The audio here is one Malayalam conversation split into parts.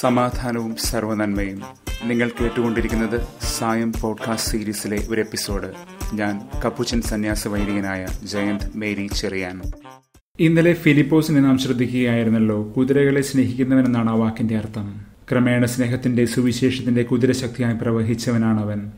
സമാധാനവും സർവനന്മയും നിങ്ങൾ കേട്ടുകൊണ്ടിരിക്കുന്നത് സായം പോഡ്കാസ്റ്റ് സീരീസിലെ ഒരു എപ്പിസോഡ്. ഞാൻ കപ്പുച്ചൻ സന്യാസ വൈദികനായ ജയന്ത് മേരി ചെറിയാൻ. ഇന്നലെ ഫിലിപ്പോസിനെ നാം ശ്രദ്ധിക്കുകയായിരുന്നല്ലോ കുതിരകളെ സ്നേഹിക്കുന്നവനെന്നാണ് ആ വാക്കിന്റെ അർത്ഥം. ക്രമേണ സ്നേഹത്തിന്റെ സുവിശേഷത്തിന്റെ കുതിരശക്തിയായി പ്രവഹിച്ചവനാണ് അവൻ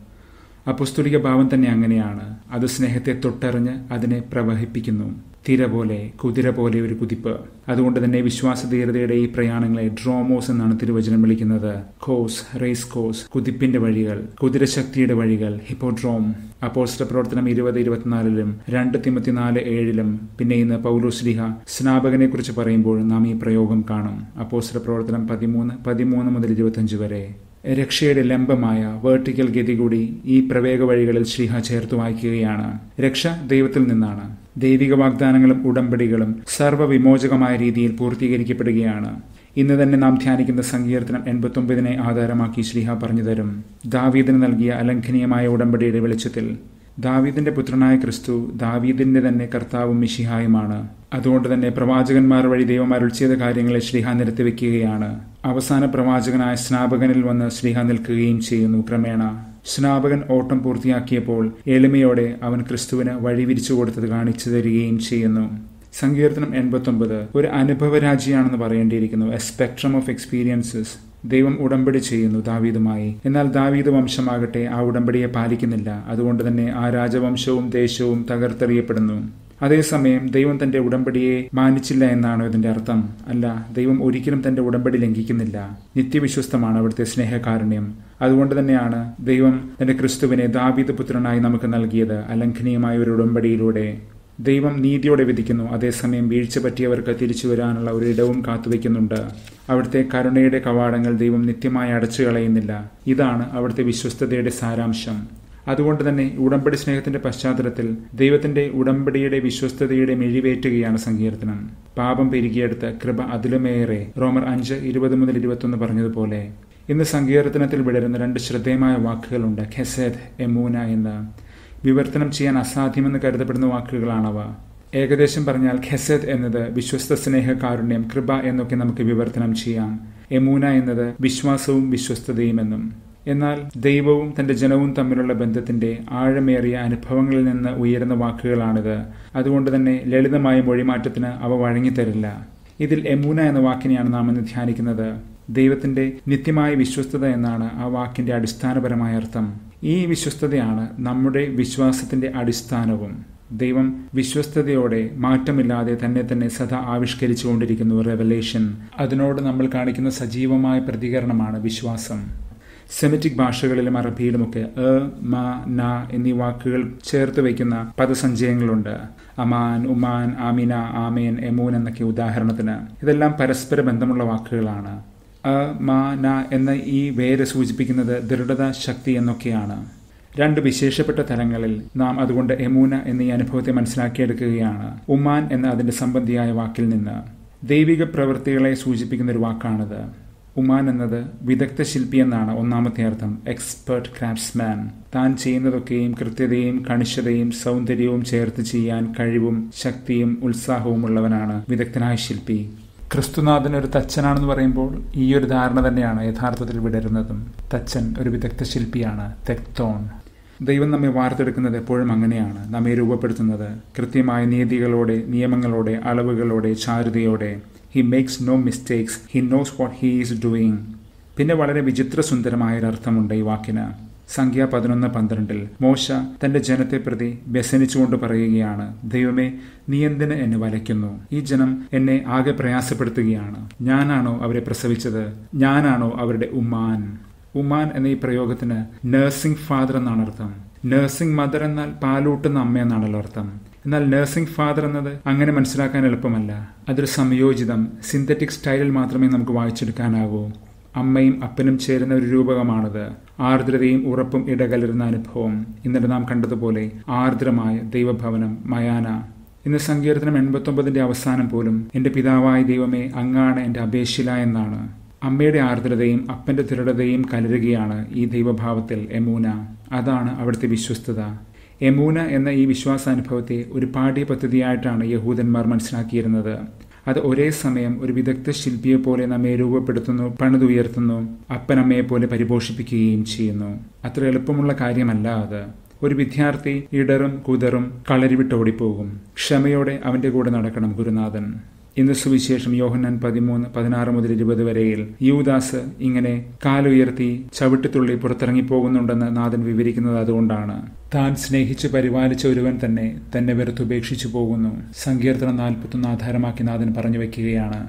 അപുസ്തുലിക ഭാവം തന്നെ അങ്ങനെയാണ്. അത് സ്നേഹത്തെ തൊട്ടറിഞ്ഞ് അതിനെ പ്രവഹിപ്പിക്കുന്നു. തിര പോലെ കുതിര പോലെ ഒരു കുതിപ്പ്. അതുകൊണ്ട് തന്നെ വിശ്വാസധീരതയുടെ ഈ പ്രയാണങ്ങളെ ഡ്രോമോസ് എന്നാണ് തിരുവചനം വിളിക്കുന്നത്. കോസ് റേസ് കോസ് കുതിപ്പിന്റെ വഴികൾ കുതിരശക്തിയുടെ വഴികൾ ഹിപ്പോഡ്രോം. അപ്പോസ്റ്റ പ്രവർത്തനം ഇരുപത് ഇരുപത്തിനാലിലും രണ്ട് തിമത്തിനാല് ഏഴിലും പിന്നെ ഇന്ന് പൗലോസ്ലിഹ സ്നാപകനെ കുറിച്ച് പറയുമ്പോൾ നാം ഈ പ്രയോഗം കാണും. അപ്പോസ്റ്റ പ്രവർത്തനം പതിമൂന്ന് പതിമൂന്ന് മുതൽ ഇരുപത്തിയഞ്ച് വരെ. രക്ഷയുടെ ലംബമായ വേർട്ടിക്കൽ ഗതി കൂടി ഈ പ്രവേഗ വഴികളിൽ ശ്രീഹ ചേർത്ത് വായിക്കുകയാണ്. രക്ഷ ദൈവത്തിൽ നിന്നാണ്. ദൈവിക വാഗ്ദാനങ്ങളും ഉടമ്പടികളും സർവവിമോചകമായ രീതിയിൽ പൂർത്തീകരിക്കപ്പെടുകയാണ്. ഇന്ന് തന്നെ നാം ധ്യാനിക്കുന്ന സങ്കീർത്തനം എൺപത്തൊമ്പതിനെ ആധാരമാക്കി ശ്രീഹ പറഞ്ഞു തരും. ദാവീദിന് നൽകിയ അലംഘനീയമായ ഉടമ്പടിയുടെ വെളിച്ചത്തിൽ ദാവീദിന്റെ പുത്രനായ ക്രിസ്തു ദാവീദിന്റെ തന്നെ കർത്താവും മിഷിഹായുമാണ് അതുകൊണ്ട് തന്നെ പ്രവാചകന്മാർ വഴി ദൈവം അരുൾ ചെയ്ത കാര്യങ്ങളെ ശ്രീഹ നിരത്തിവെക്കുകയാണ്. അവസാന പ്രവാചകനായ സ്നാപകനിൽ വന്ന് ശ്രീഹ നിൽക്കുകയും ചെയ്യുന്നു ക്രമേണ. സ്നാപകൻ ഓട്ടം പൂർത്തിയാക്കിയപ്പോൾ എളിമയോടെ അവൻ ക്രിസ്തുവിന് വഴിവിരിച്ചു കൊടുത്തത് കാണിച്ചു തരികയും ചെയ്യുന്നു. സങ്കീർത്തനം എൺപത്തൊമ്പത്. ഒരു അനുഭവരാജിയാണെന്ന് പറയേണ്ടിയിരിക്കുന്നു. എ സ്പെക്ട്രം ഓഫ് എക്സ്പീരിയൻസസ് ദൈവം ഉടമ്പടി ചെയ്യുന്നു ദാവീദുമായി. എന്നാൽ ദാവീദ് വംശമാകട്ടെ ആ ഉടമ്പടിയെ പാലിക്കുന്നില്ല. അതുകൊണ്ട് തന്നെ ആ രാജവംശവും ദേശവും തകർത്തെറിയപ്പെടുന്നു. അതേസമയം ദൈവം തന്റെ ഉടമ്പടിയെ മാനിച്ചില്ല എന്നാണോ ഇതിന്റെ അർത്ഥം? അല്ല ദൈവം ഒരിക്കലും തന്റെ ഉടമ്പടി ലംഘിക്കുന്നില്ല. നിത്യവിശ്വസ്തമാണ് അവിടുത്തെ സ്നേഹകാരുണ്യം. അതുകൊണ്ട് തന്നെയാണ് ദൈവം തന്റെ ക്രിസ്തുവിനെ ദാവീത് പുത്രനായി നമുക്ക് നൽകിയത് അലംഘനീയമായ ഒരു ഉടമ്പടിയിലൂടെ. ദൈവം നീതിയോടെ വിധിക്കുന്നു. അതേസമയം വീഴ്ച പറ്റിയവർക്ക് തിരിച്ചു വരാനുള്ള ഒരു ഇടവും കാത്തുവെക്കുന്നുണ്ട് അവിടുത്തെ കരുണയുടെ കവാടങ്ങൾ ദൈവം നിത്യമായി അടച്ചു കളയുന്നില്ല ഇതാണ് അവിടുത്തെ വിശ്വസ്തതയുടെ സാരാംശം. അതുകൊണ്ട് തന്നെ ഉടമ്പടി സ്നേഹത്തിന്റെ പശ്ചാത്തലത്തിൽ ദൈവത്തിന്റെ ഉടമ്പടിയുടെ വിശ്വസ്തതയുടെ മെഴിവേറ്റുകയാണ് സങ്കീർത്തനം. പാപം പെരുകിയെടുത്ത കൃപ അതിലുമേറെ. റോമർ അഞ്ച് ഇരുപത് മുതൽ ഇരുപത്തൊന്ന് പറഞ്ഞതുപോലെ. ഇന്ന് സങ്കീർത്തനത്തിൽ വിടരുന്ന രണ്ട് ശ്രദ്ധേയമായ വാക്കുകളുണ്ട്. ഖെസേദ് എമൂന എന്ന. വിവർത്തനം ചെയ്യാൻ അസാധ്യമെന്ന് കരുതപ്പെടുന്ന വാക്കുകളാണവ. ഏകദേശം പറഞ്ഞാൽ ഖെസദ് എന്നത് വിശ്വസ്ത സ്നേഹ കാരുണ്യം കൃപ എന്നൊക്കെ നമുക്ക് വിവർത്തനം ചെയ്യാം. എമൂന എന്നത് വിശ്വാസവും വിശ്വസ്തതയുമെന്നും. എന്നാൽ ദൈവവും തന്റെ ജനവും തമ്മിലുള്ള ബന്ധത്തിന്റെ ആഴമേറിയ അനുഭവങ്ങളിൽ നിന്ന് ഉയരുന്ന വാക്കുകളാണിത്. അതുകൊണ്ട് തന്നെ ലളിതമായ മൊഴിമാറ്റത്തിന് അവ വഴങ്ങിത്തരില്ല. ഇതിൽ എമൂന എന്ന വാക്കിനെയാണ് നാം ഇന്ന് ധ്യാനിക്കുന്നത്. ദൈവത്തിന്റെ നിത്യമായ വിശ്വസ്തത എന്നാണ് ആ വാക്കിന്റെ അടിസ്ഥാനപരമായ അർത്ഥം. ഈ വിശ്വസ്തതയാണ് നമ്മുടെ വിശ്വാസത്തിന്റെ അടിസ്ഥാനവും. ദൈവം വിശ്വസ്തതയോടെ മാറ്റമില്ലാതെ തന്നെ തന്നെ സദാ ആവിഷ്കരിച്ചുകൊണ്ടിരിക്കുന്നു റെവലേഷൻ. അതിനോട് നമ്മൾ കാണിക്കുന്ന സജീവമായ പ്രതികരണമാണ് വിശ്വാസം. സെമിറ്റിക് ഭാഷകളിലും അറബിയിലുമൊക്കെ എ മ ന എന്നീ വാക്കുകൾ ചേർത്ത് വയ്ക്കുന്ന പദസഞ്ചയങ്ങളുണ്ട്. അമാൻ ഉമാൻ ആമിന ആമേൻ എമൂൻ എന്നൊക്കെ ഉദാഹരണത്തിന്. ഇതെല്ലാം പരസ്പര ബന്ധമുള്ള വാക്കുകളാണ്. അ മ ന എന്ന ഈ വേര് സൂചിപ്പിക്കുന്നത് ദൃഢത ശക്തി എന്നൊക്കെയാണ്. രണ്ട് വിശേഷപ്പെട്ട തലങ്ങളിൽ നാം അതുകൊണ്ട് എമൂന എന്ന ഈ അനുഭവത്തെ മനസ്സിലാക്കിയെടുക്കുകയാണ്. ഉമാൻ എന്ന അതിന്റെ സംബന്ധിയായ വാക്കിൽ നിന്ന്. ദൈവിക പ്രവൃത്തികളെ സൂചിപ്പിക്കുന്ന ഒരു വാക്കാണിത്. ഉമാൻ എന്നത് വിദഗ്ധ ശില്പി എന്നാണ് ഒന്നാമത്തെ അർത്ഥം. എക്സ്പേർട്ട് ക്രാഫ്റ്റ്സ്മാൻ താൻ ചെയ്യുന്നതൊക്കെയും കൃത്യതയും കണിശതയും സൗന്ദര്യവും ചേർത്ത് ചെയ്യാൻ കഴിവും ശക്തിയും ഉത്സാഹവും ഉള്ളവനാണ് വിദഗ്ധനായ ശില്പി. ക്രിസ്തുനാഥൻ ഒരു തച്ചനാണെന്ന് പറയുമ്പോൾ ഈ ഒരു ധാരണ തന്നെയാണ് യഥാർത്ഥത്തിൽ വിടരുന്നതും. തച്ചൻ ഒരു വിദഗ്ധ ശില്പിയാണ്. തെക്തോൺ. ദൈവം നമ്മെ വാർത്തെടുക്കുന്നത് എപ്പോഴും അങ്ങനെയാണ്. നമ്മെ രൂപപ്പെടുത്തുന്നത് കൃത്യമായ നീതികളോടെ നിയമങ്ങളോടെ അളവുകളോടെ ചാരുതയോടെ. He makes no mistakes he knows what he is doing പിന്നെ വളരെ വിചിത്ര സുന്ദരമായ ഒരു അർത്ഥമുണ്ട് ഈ വാക്കിന്. സംഖ്യ പതിനൊന്ന് പന്ത്രണ്ടിൽ മോശ തന്റെ ജനത്തെ പ്രതി വ്യസനിച്ചുകൊണ്ട് പറയുകയാണ് ദൈവമേ നീ എന്തിന് എന്നെ വലയ്ക്കുന്നു? ഈ ജനം എന്നെ ആകെ പ്രയാസപ്പെടുത്തുകയാണ്. ഞാനാണോ അവരെ പ്രസവിച്ചത്? ഞാനാണോ അവരുടെ ഉമ്മാൻ? ഉമ്മാൻ എന്ന ഈ പ്രയോഗത്തിന് നഴ്സിംഗ് ഫാദർ എന്നാണ് അർത്ഥം നഴ്സിംഗ് മദർ എന്നാൽ പാലൂട്ടുന്ന അമ്മ എന്നാണല്ലോ അർത്ഥം. എന്നാൽ നഴ്സിംഗ് ഫാദർ എന്നത് അങ്ങനെ മനസ്സിലാക്കാൻ എളുപ്പമല്ല. അതൊരു സംയോജിതം സിന്തറ്റിക് സ്റ്റൈലിൽ മാത്രമേ നമുക്ക് വായിച്ചെടുക്കാനാകൂ. അമ്മയും അപ്പനും ചേരുന്ന ഒരു രൂപകമാണത്. ആർദ്രതയും ഉറപ്പും ഇടകലരുന്ന അനുഭവം. ഇന്നലെ നാം കണ്ടതുപോലെ ആർദ്രമായ ദൈവഭവനം മയാന. ഇന്ന് സങ്കീർത്തനം എൺപത്തൊമ്പതിന്റെ അവസാനം പോലും എന്റെ പിതാവായ ദൈവമേ അങ്ങാണ് എന്റെ അപേക്ഷില എന്നാണ്. അമ്മയുടെ ആർദ്രതയും അപ്പന്റെ ദൃഢതയും കലരുകയാണ് ഈ ദൈവഭാവത്തിൽ എമൂന അതാണ് അവിടുത്തെ വിശ്വസ്തത. എമൂന എന്ന ഈ വിശ്വാസാനുഭവത്തെ ഒരു പാഠ്യ പദ്ധതിയായിട്ടാണ് യഹൂദന്മാർ മനസ്സിലാക്കിയിരുന്നത്. അത് ഒരേ സമയം ഒരു വിദഗ്ധ ശില്പിയെ പോലെ നമ്മെ രൂപപ്പെടുത്തുന്നു പണിതുയർത്തുന്നു അപ്പനമ്മയെ പോലെ പരിപോഷിപ്പിക്കുകയും ചെയ്യുന്നു. അത്ര എളുപ്പമുള്ള കാര്യമല്ല അത്. ഒരു വിദ്യാർത്ഥി ഇടറും കുതറും കളരിവിട്ട് ഓടിപ്പോകും ക്ഷമയോടെ അവന്റെ കൂടെ നടക്കണം ഗുരുനാഥൻ. ഇന്ന് സുവിശേഷം യോഹന്നാൻ പതിമൂന്ന് പതിനാറ് മുതൽ ഇരുപത് വരെയിൽ യൂദാസ് ഇങ്ങനെ കാലുയർത്തി ചവിട്ടിത്തുള്ളി പുറത്തിറങ്ങിപ്പോകുന്നുണ്ടെന്ന് നാഥൻ വിവരിക്കുന്നത് അതുകൊണ്ടാണ്. താൻ സ്നേഹിച്ച് പരിപാലിച്ച ഒരുവൻ തന്നെ തന്നെ വെറുത്തുപേക്ഷിച്ചു പോകുന്നു. സങ്കീർത്തനം നാൽപ്പത്തൊന്ന് ആധാരമാക്കി നാഥൻ പറഞ്ഞു വയ്ക്കുകയാണ്.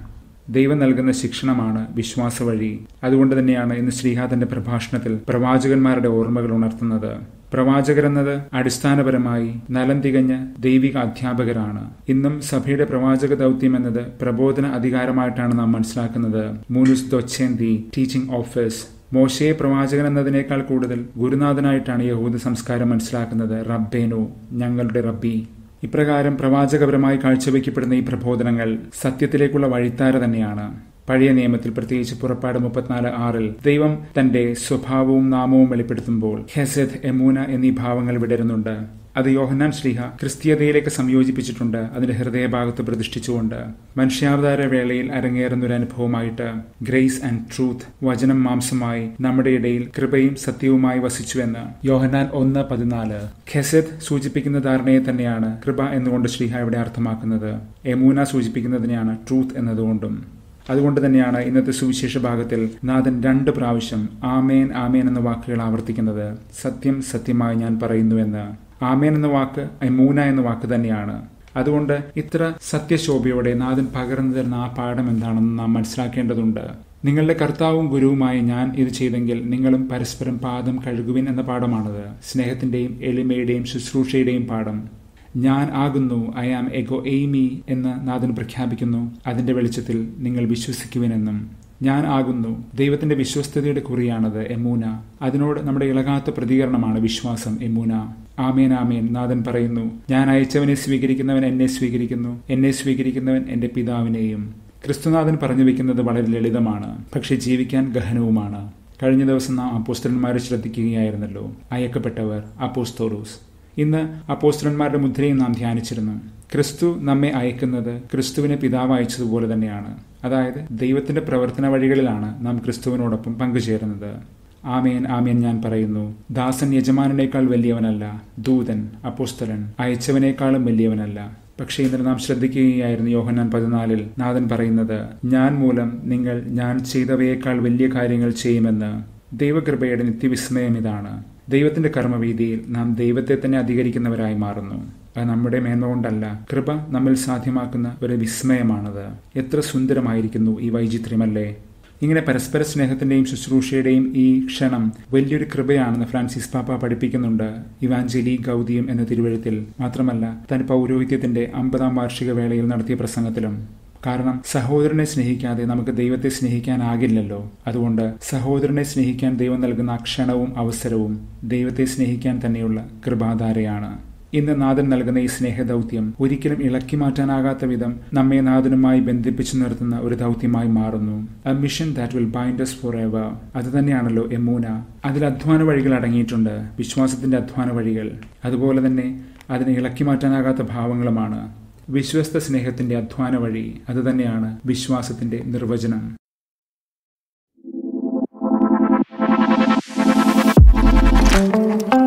ദൈവം നൽകുന്ന ശിക്ഷണമാണ് വിശ്വാസ വഴി അതുകൊണ്ട് തന്നെയാണ് ഇന്ന് ശ്രീഹാഥന്റെ പ്രഭാഷണത്തിൽ പ്രവാചകന്മാരുടെ ഓർമ്മകൾ ഉണർത്തുന്നത്. പ്രവാചകരെന്നത് അടിസ്ഥാനപരമായി നലം തികഞ്ഞ ദൈവിക അധ്യാപകരാണ്. ഇന്നും സഭയുടെ പ്രവാചക ദൗത്യം എന്നത് പ്രബോധന അധികാരമായിട്ടാണ് നാം മനസ്സിലാക്കുന്നത്. മൂനുസ് ദൊച്ചേന്തി ടീച്ചിംഗ് ഓഫീസ് മോശയെ പ്രവാചകൻ എന്നതിനേക്കാൾ കൂടുതൽ ഗുരുനാഥനായിട്ടാണ് യഹൂദ സംസ്കാരം മനസ്സിലാക്കുന്നത്. റബ്ബേനു ഞങ്ങളുടെ റബ്ബി. ഇപ്രകാരം പ്രവാചകപരമായി കാഴ്ചവെക്കപ്പെടുന്ന ഈ പ്രബോധനങ്ങൾ സത്യത്തിലേക്കുള്ള വഴിത്താര തന്നെയാണ്. പഴയ നിയമത്തിൽ പ്രത്യേകിച്ച് പുറപ്പാട് മുപ്പത്തിനാല് ആറിൽ ദൈവം തന്റെ സ്വഭാവവും നാമവും വെളിപ്പെടുത്തുമ്പോൾ ഹെസെദ് എമൂന എന്നീ ഭാവങ്ങൾ വിടരുന്നുണ്ട്. അത് യോഹന്നാൻ ശ്രീഹ ക്രിസ്തീയതയിലേക്ക് സംയോജിപ്പിച്ചിട്ടുണ്ട്. അതിന്റെ ഹൃദയഭാഗത്ത് പ്രതിഷ്ഠിച്ചുകൊണ്ട് മനുഷ്യാവതാര വേളയിൽ അരങ്ങേറുന്ന ഒരു അനുഭവമായിട്ട് ഗ്രേസ് ആൻഡ് ട്രൂത്ത് വചനം മാംസമായി നമ്മുടെ ഇടയിൽ കൃപയും സത്യവുമായി വസിച്ചുവെന്ന് യോഹന്നാൻ ഒന്ന് പതിനാല്. ഖെസെദ് സൂചിപ്പിക്കുന്ന ധാരണയെ തന്നെയാണ് കൃപ എന്നുകൊണ്ട് ശ്രീഹ ഇവിടെ അർത്ഥമാക്കുന്നത്. എമൂന സൂചിപ്പിക്കുന്നതിനെയാണ് ട്രൂത്ത് എന്നതുകൊണ്ടും. അതുകൊണ്ട് തന്നെയാണ് ഇന്നത്തെ സുവിശേഷ ഭാഗത്തിൽ നാഥൻ രണ്ട് പ്രാവശ്യം ആമേൻ ആമേൻ എന്ന വാക്കുകൾ ആവർത്തിക്കുന്നത് സത്യം സത്യമായി ഞാൻ പറയുന്നുവെന്ന്. ആമേൻ എന്ന വാക്ക് മൂന എന്ന വാക്ക് തന്നെയാണ്. അതുകൊണ്ട് ഇത്ര സത്യശോഭയോടെ നാഥൻ പകർന്നു തരുന്ന ആ പാഠം എന്താണെന്ന് നാം മനസ്സിലാക്കേണ്ടതുണ്ട്. നിങ്ങളുടെ കർത്താവും ഗുരുവുമായി ഞാൻ ഇത് ചെയ്തെങ്കിൽ നിങ്ങളും പരസ്പരം പാദം കഴുകുവിൻ എന്ന പാഠമാണത്. സ്നേഹത്തിന്റെയും എളിമയുടെയും ശുശ്രൂഷയുടെയും പാഠം. ഞാൻ ആകുന്നു ഐ ആം എഗോ എയ്മി എന്ന് നാഥൻ പ്രഖ്യാപിക്കുന്നു. അതിന്റെ വെളിച്ചത്തിൽ നിങ്ങൾ വിശ്വസിക്കുവിനെന്നും. ഞാൻ ആകുന്നു ദൈവത്തിന്റെ വിശ്വസ്തതയുടെ കുറിയാണത് എമൂന അതിനോട് നമ്മുടെ ഇളകാത്ത പ്രതികരണമാണ് വിശ്വാസം എമൂന ആമേൻ ആമേൻ. നാഥൻ പറയുന്നു ഞാൻ അയച്ചവനെ സ്വീകരിക്കുന്നവൻ എന്നെ സ്വീകരിക്കുന്നു. എന്നെ സ്വീകരിക്കുന്നവൻ എന്റെ പിതാവിനെയും. ക്രിസ്തുനാഥൻ പറഞ്ഞു വെക്കുന്നത് വളരെ ലളിതമാണ് പക്ഷെ ജീവിക്കാൻ ഗഹനവുമാണ്. കഴിഞ്ഞ ദിവസം നാം അപ്പോസ്റ്റലന്മാരെ ശ്രദ്ധിക്കുകയായിരുന്നല്ലോ. അയക്കപ്പെട്ടവർ അപ്പോസ്തോറൂസ് ഇന്ന് അപ്പോസ്റ്റലന്മാരുടെ മുദ്രയും നാം ധ്യാനിച്ചിരുന്നു. ക്രിസ്തു നമ്മെ അയക്കുന്നത് ക്രിസ്തുവിനെ പിതാവ് അയച്ചതുപോലെ തന്നെയാണ്. അതായത് ദൈവത്തിന്റെ പ്രവർത്തന വഴികളിലാണ് നാം ക്രിസ്തുവിനോടൊപ്പം പങ്കുചേരുന്നത്. ആമേൻ ആമേൻ ഞാൻ പറയുന്നു. ദാസൻ യജമാനേക്കാൾ വലിയവനല്ല ദൂതൻ അപ്പോസ്തലൻ അയച്ചവനേക്കാളും വലിയവനല്ല. പക്ഷേ ഇന്നലെ നാം ശ്രദ്ധിക്കുകയായിരുന്നു യോഹന്നാൻ പതിനാലിൽ നാഥൻ പറയുന്നത് ഞാൻ മൂലം നിങ്ങൾ ഞാൻ ചെയ്തവയേക്കാൾ വലിയ കാര്യങ്ങൾ ചെയ്യുമെന്ന് ദൈവകൃപയുടെ നിത്യവിസ്മയം ഇതാണ്. ദൈവത്തിന്റെ കർമ്മവീതിയിൽ നാം ദൈവത്തെ തന്നെ അധികരിക്കുന്നവരായി മാറുന്നു. അത് നമ്മുടെ മേന്മ കൊണ്ടല്ല കൃപ നമ്മിൽ സാധ്യമാക്കുന്ന ഒരു വിസ്മയമാണത്. എത്ര സുന്ദരമായിരിക്കുന്നു ഈ വൈചിത്ര്യമല്ലേ? ഇങ്ങനെ പരസ്പര സ്നേഹത്തിന്റെയും ശുശ്രൂഷയുടെയും ഈ ക്ഷണം വലിയൊരു കൃപയാണെന്ന് ഫ്രാൻസിസ് പാപ്പ പഠിപ്പിക്കുന്നുണ്ട് ഇവാഞ്ചലി ഗൗതിയും എന്ന തിരുവഴുത്തിൽ. മാത്രമല്ല തന്റെ പൗരോഹിത്യത്തിന്റെ അമ്പതാം വാർഷിക വേളയിൽ നടത്തിയ പ്രസംഗത്തിലും. കാരണം സഹോദരനെ സ്നേഹിക്കാതെ നമുക്ക് ദൈവത്തെ സ്നേഹിക്കാനാകില്ലല്ലോ. അതുകൊണ്ട് സഹോദരനെ സ്നേഹിക്കാൻ ദൈവം നൽകുന്ന ക്ഷണവും അവസരവും ദൈവത്തെ സ്നേഹിക്കാൻ തന്നെയുള്ള കൃപാധാരയാണ്. ഇന്ന് നാഥൻ നൽകുന്ന ഈ സ്നേഹദൗത്യം ഒരിക്കലും ഇളക്കി മാറ്റാനാകാത്ത വിധം നമ്മെ നാഥനുമായി ബന്ധിപ്പിച്ചു നിർത്തുന്ന ഒരു ദൗത്യമായി മാറുന്നു. A mission that will bind us forever അത് തന്നെയാണല്ലോ എമൂന അതിൽ അധ്വാന വഴികൾ അടങ്ങിയിട്ടുണ്ട്. വിശ്വാസത്തിന്റെ അധ്വാന വഴികൾ. അതുപോലെ തന്നെ അതിനെ ഇളക്കി മാറ്റാനാകാത്ത ഭാവങ്ങളുമാണ്. വിശ്വസ്ത സ്നേഹത്തിന്റെ അധ്വാന വഴി അതുതന്നെയാണ് വിശ്വാസത്തിന്റെ നിർവചനം. thank you